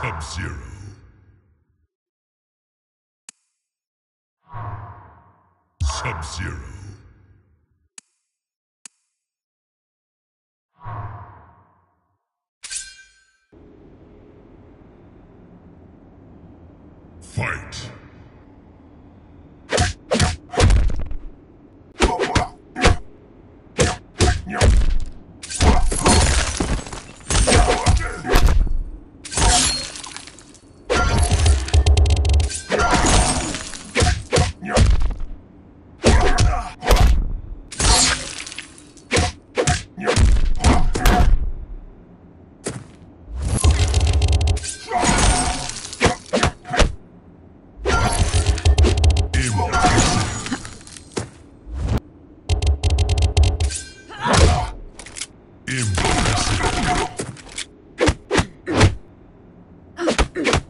Sub-Zero. Sub-Zero. Fight. Mm-hmm.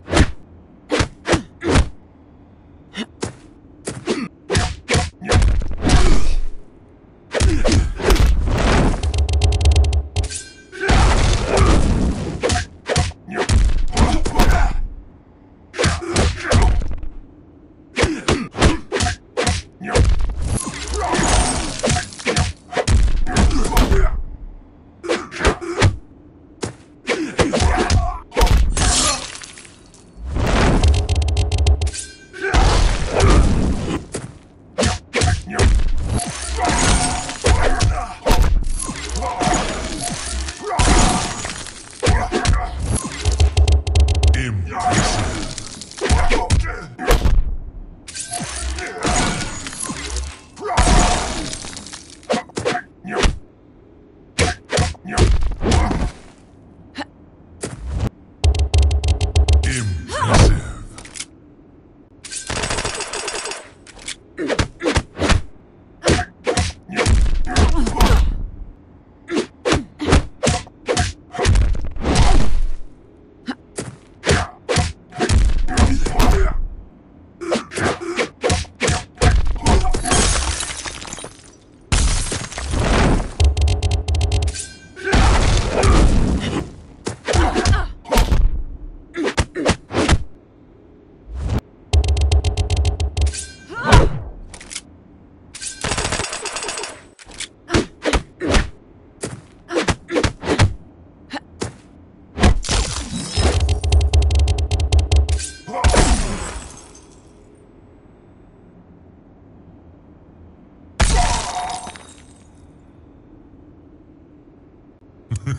Liu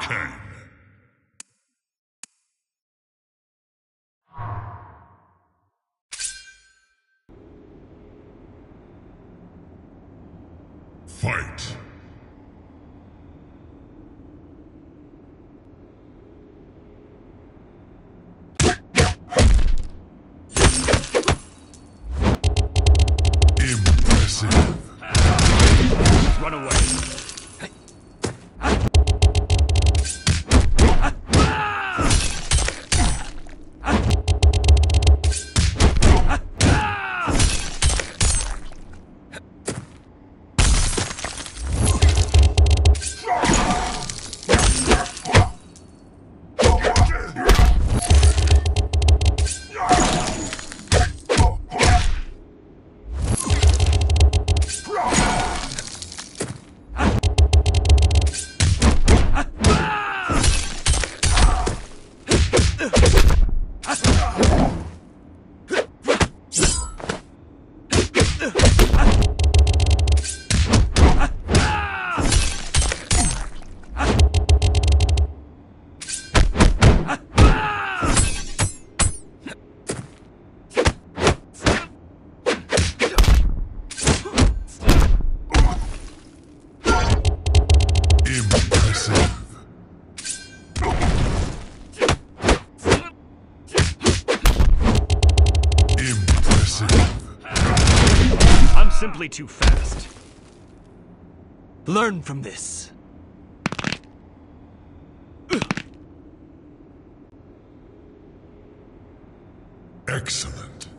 Kang. Fight. Simply too fast. Learn from this. Excellent.